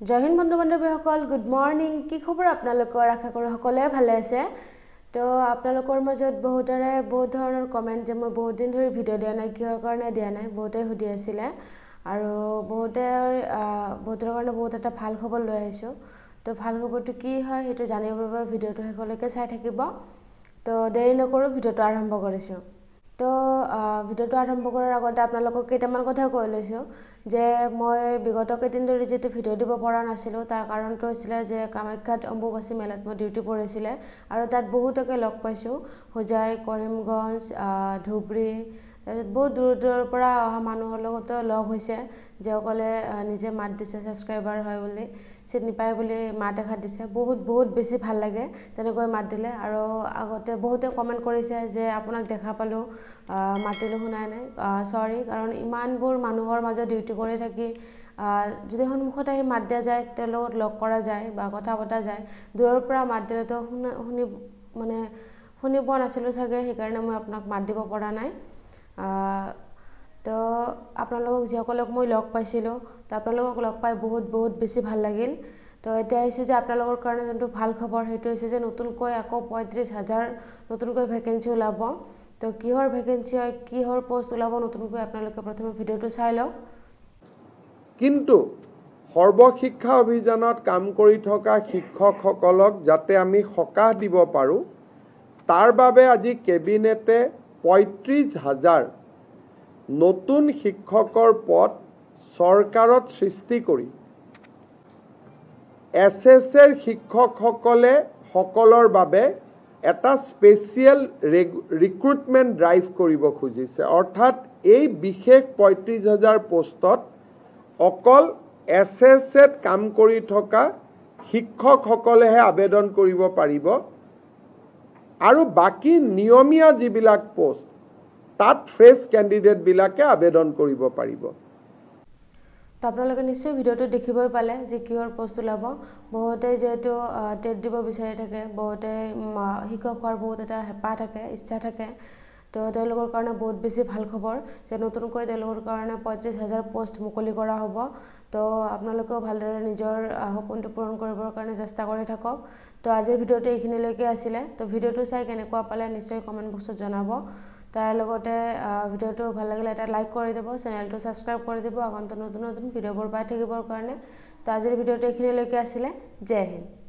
জয় হিন্দ বন্ধু বান্ধৱীসকল good morning কি খবৰ আপোনালোকৰ? আশা কৰোঁ সকলোৱে ভালে আছে। তো আপোনালোকৰ মাজত বহুতৰে বহুত ধৰণৰ কমেণ্ট যে মই বহুত দিন ধৰি ভিডিঅ' দিয়া নাই কিহৰ কাৰণে দিয়া নাই বহুতে সুধি আছিলে। আৰু বহুতে বহুতৰ কাৰণে বহুত এটা ভাল খবৰ লৈ আহিছোঁ। তো ভাল খবৰটো কি হয় সেইটো জানিবৰ বাবে ভিডিঅ'টো শেষলৈকে চাই থাকিব। তো দেৰি নকৰোঁ ভিডিঅ'টো আৰম্ভ কৰিছোঁ। তো ভিডিঅ'টো আৰম্ভ কৰাৰ আগতে আপোনালোকক কেইটামান কথা কৈ লৈছোঁ। যে মই বিগত কেইদিন ধৰি যিটো ভিডিঅ' দিব পৰা নাছিলোঁ তাৰ কাৰণটো হৈছিলে যে কামাখ্যাত অম্বুবাচী মেলাত মই ডিউটি পৰিছিলে আৰু তাত বহুতকে লগ পাইছোঁ। হোজাই কৰিমগঞ্জ ধুবুৰী তাৰপিছত বহুত দূৰ দূৰৰ পৰা অহা মানুহৰ লগতো লগ হৈছে যিসকলে নিজে মাত দিছে ছাবস্ক্ৰাইবাৰ হয় বুলি চিনি পায় বুলি মাত এষাৰ দিছে। বহুত বহুত বেছি ভাল লাগে তেনেকৈ মাত দিলে। আৰু আগতে বহুতে কমেণ্ট কৰিছে যে আপোনাক দেখা পালোঁ মাতিলোঁ শুনাই নাই। চৰি কাৰণ ইমানবোৰ মানুহৰ মাজত ডিউটি কৰি থাকি যদি সন্মুখত আহি মাত দিয়া যায় তেওঁৰ লগত লগ কৰা যায় বা কথা পতা যায় দূৰৰ পৰা মাত দিলেতো শুনা শুনি মানে শুনি পোৱা নাছিলোঁ চাগে সেইকাৰণে মই আপোনাক মাত দিব পৰা নাই। তো আপোনালোকক যিসকলক মই লগ পাইছিলোঁ তো আপোনালোকক লগ পাই বহুত বহুত বেছি ভাল লাগিল। তো এতিয়া আহিছোঁ যে আপোনালোকৰ কাৰণে যোনটো ভাল খবৰ সেইটো হৈছে যে নতুনকৈ আকৌ পঁয়ত্ৰিছ হাজাৰ নতুনকৈ ভেকেঞ্চি ওলাব। তো কিহৰ ভেকেঞ্চি হয় কিহৰ পষ্ট ওলাব নতুনকৈ আপোনালোকে প্ৰথমে ভিডিঅ'টো চাই লওক। কিন্তু সৰ্বশিক্ষা অভিযানত কাম কৰি থকা শিক্ষকসকলক যাতে আমি সকাহ দিব পাৰোঁ তাৰ বাবে আজি কেবিনেটে পঁয়ত্ৰিছ হাজাৰ নতুন শিক্ষকৰ পদ চৰকাৰত সৃষ্টি কৰি এছ এছ এৰ শিক্ষকসকলে সকলৰ বাবে এটা স্পেচিয়েল ৰিক্ৰুটমেণ্ট ড্ৰাইভ কৰিব খুজিছে। অৰ্থাৎ এই বিশেষ পঁয়ত্ৰিছ হাজাৰ পোষ্টত অকল এছ এছ এত কাম কৰি থকা শিক্ষকসকলেহে আবেদন কৰিব পাৰিব। আৰু বাকী নিয়মীয়া যিবিলাক পোষ্ট তাত ফ্ৰেছ কেণ্ডিডেটবিলাকে আবেদন কৰিব পাৰিব। তো আপোনালোকে নিশ্চয় ভিডিঅ'টো দেখিবই পালে যে কিহৰ পষ্ট ওলাব। বহুতে যিহেতু টেট দিব বিচাৰি থাকে। বহুতে শিক্ষক হোৱাৰ বহুত এটা হেঁপাহ থাকে ইচ্ছা থাকে। তো তেওঁলোকৰ কাৰণে বহুত বেছি ভাল খবৰ যে নতুনকৈ তেওঁলোকৰ কাৰণে পঁয়ত্ৰিছ হাজাৰ পষ্ট মুকলি কৰা হ'ব। তো আপোনালোকেও ভালদৰে নিজৰ সপোনটো পূৰণ কৰিবৰ কাৰণে চেষ্টা কৰি থাকক। তো আজিৰ ভিডিঅ'টো এইখিনিলৈকে আছিলে। তো ভিডিঅ'টো চাই কেনেকুৱা পালে নিশ্চয় কমেণ্ট বক্সত জনাব। তাৰ লগতে ভিডিঅ'টো ভাল লাগিলে এটা লাইক কৰি দিব চেনেলটো ছাবস্ক্ৰাইব কৰি দিব আগন্তুক নতুন নতুন ভিডিঅ'বোৰ পাই থাকিবৰ কাৰণে। তো আজিৰ ভিডিঅ'টো এইখিনিলৈকে আছিলে। জয় হিন্দ।